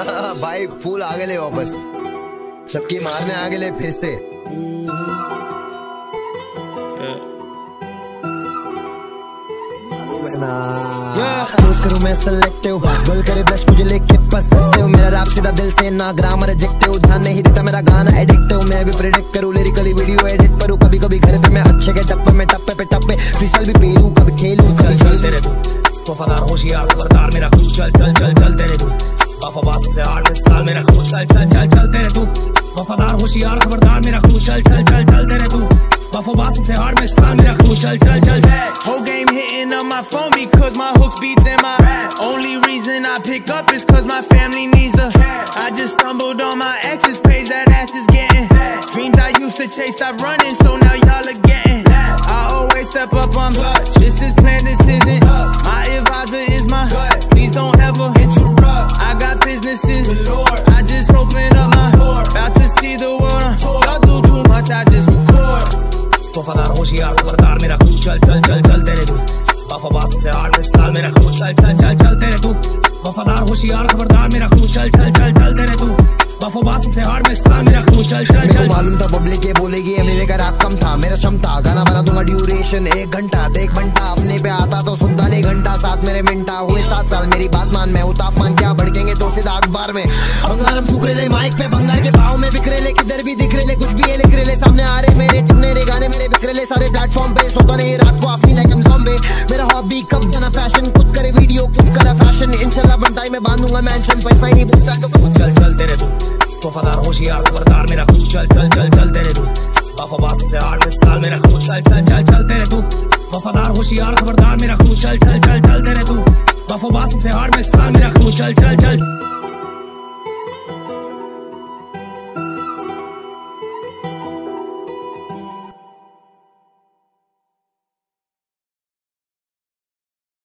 भाई फूल आगे ले वापस। सबकी मारने आगे ले फिर से। करूँ मैं सेलेक्टिव बोल करे ब्लश मुझे लेके पसेसिव मेरा रैप सीधा दिल से ना। ग्रामर एडजेक्टिव ध्यान नहीं देता मेरा गाना एडिक्टिव वफादार होशियार मेरा खून चल चल चल चल तेरे तू वफाबाज से आठ साल मेरा खून चल चल चल चल तेरे तू वफादार होशियार खबरदार मेरा खून चल चल चल चल तेरे तू वफाबाज से आठ साल मेरा खून चल चल चल Whole game hitting up my phone because my hooks beats in my Only reason I pick up is cause my family needs a I just stumbled on my ex's page, that ass is getting Dreams I used to chase, stop running, so now y'all are getting वफादार होशियार खबरदार मेरा खून। चल चल चल चल तेरे तू। वफाबाज से आठ साल मेरा खून। चल चल चल चल तेरे तू। वफादार होशियार खबरदार मेरा खून। चल चल चल चल तेरे तू। वफाबाज से आठ साल मेरा खून। चल चल चल। मालूम था पब्लिक ये बोलेगी ये मेरे का रैप कम था। मेरा क्षमता गाना बना दूँगा ड्यूरेशन एक घंटा। देख घंटा अपने पे आता तो सुनता नहीं घंटा। साथ मेरे मिनटा हुए सात साल। मेरी सोता नहीं रात को आफी लाइक हम ज़ॉम्बे मेरा हॉबी कब जाना फ़ैशन खुद करे वीडियो खुद करा फ़ैशन इंशाल्लाह वन टाइम में बांधूँगा मैंशन पैसा ही नहीं बोलता तो चल चल तेरे तू। वफादार, होशियार, खबरदार, मेरा खून। चल चल चल चल तेरे तू। वफाबाज से आठ साल मेरा खून। चल चल चल चल तेरे तू। वफादार, होशियार, खबरदार, मेरा खून। चल चल चल चल तेरे तू। वफाबाज से आठ साल मेरा खून। चल चल चल।